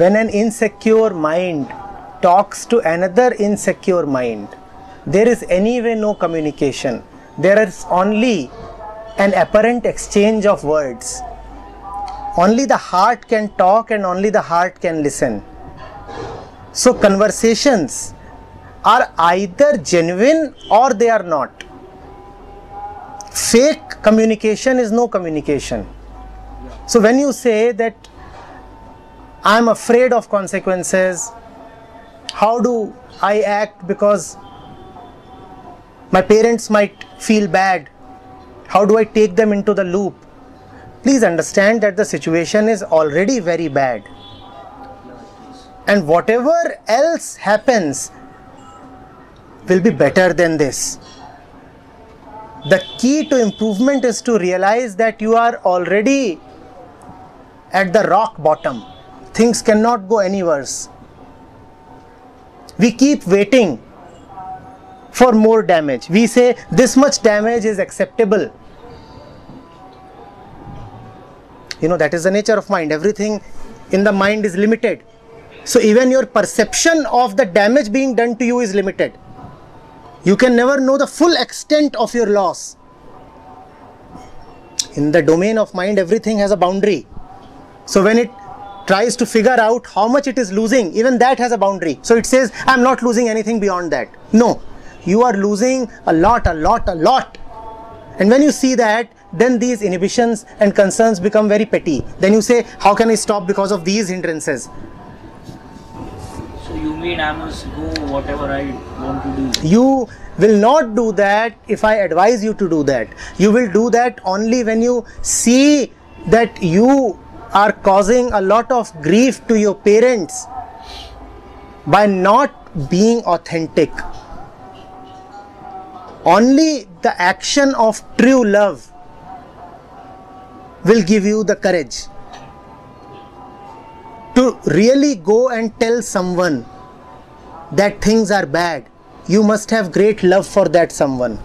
when an insecure mind talks to another insecure mind, there is anyway no communication. There is only an apparent exchange of words. Only the heart can talk and only the heart can listen. So, conversations are either genuine or they are not. Fake communication is no communication. So, when you say that I am afraid of consequences, how do I act because my parents might feel bad? How do I take them into the loop? Please understand that the situation is already very bad. And whatever else happens will be better than this. The key to improvement is to realize that you are already at the rock bottom. Things cannot go any worse. We keep waiting for more damage. We say this much damage is acceptable. You know, that is the nature of mind. Everything in the mind is limited. So, even your perception of the damage being done to you is limited. You can never know the full extent of your loss. In the domain of mind, everything has a boundary. So, when it tries to figure out how much it is losing, even that has a boundary. So, it says, I'm not losing anything beyond that. No, you are losing a lot, a lot, a lot. And when you see that, then these inhibitions and concerns become very petty. Then you say, How can I stop because of these hindrances? So you mean I must go whatever I want to do? You will not do that if I advise you to do that. You will do that only when you see that you are causing a lot of grief to your parents by not being authentic. Only the action of true love will give you the courage to really go and tell someone that things are bad. You must have great love for that someone.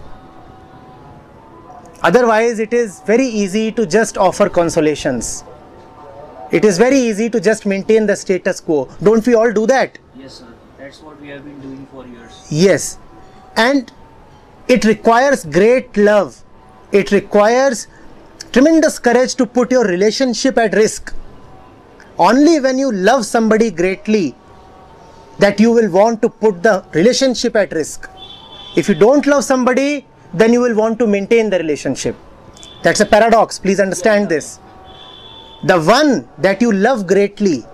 Otherwise, it is very easy to just offer consolations. It is very easy to just maintain the status quo. Don't we all do that? Yes, sir. That's what we have been doing for years. Yes. And it requires great love. It requires tremendous courage to put your relationship at risk. Only when you love somebody greatly that you will want to put the relationship at risk. If you don't love somebody, then you will want to maintain the relationship. That's a paradox. Please understand this. The one that you love greatly,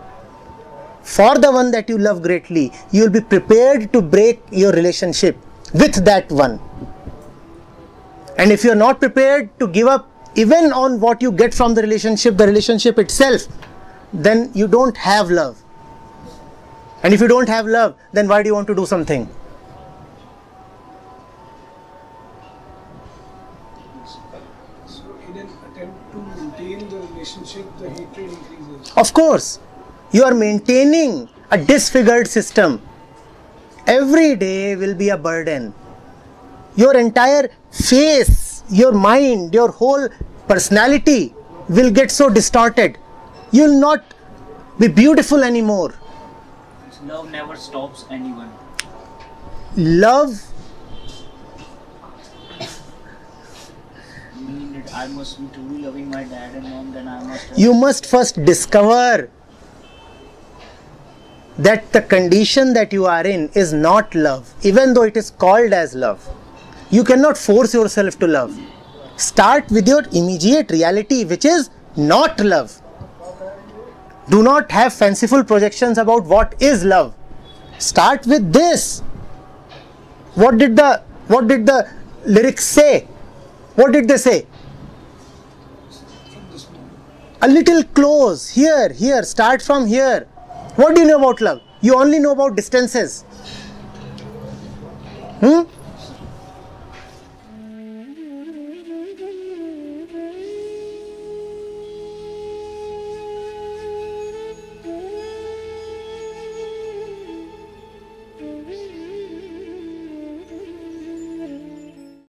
for the one that you love greatly, you will be prepared to break your relationship with that one. And if you are not prepared to give up even on what you get from the relationship, the relationship itself, then you don't have love. And if you don't have love, then why do you want to do something? Of course, you are maintaining a disfigured system. Every day will be a burden. Your entire face, your mind, your whole personality will get so distorted. You will not be beautiful anymore. Love never stops anyone. Love, You mean that I must be truly loving my dad and mom, then I must you must first discover that the condition that you are in is not love, even though it is called as love. You cannot force yourself to love. Start with your immediate reality, which is not love. Do not have fanciful projections about what is love. Start with this. What did the what did the lyrics say? What did they say? A little close. Here here. Start from here. What do you know about love? You only know about distances. Hmm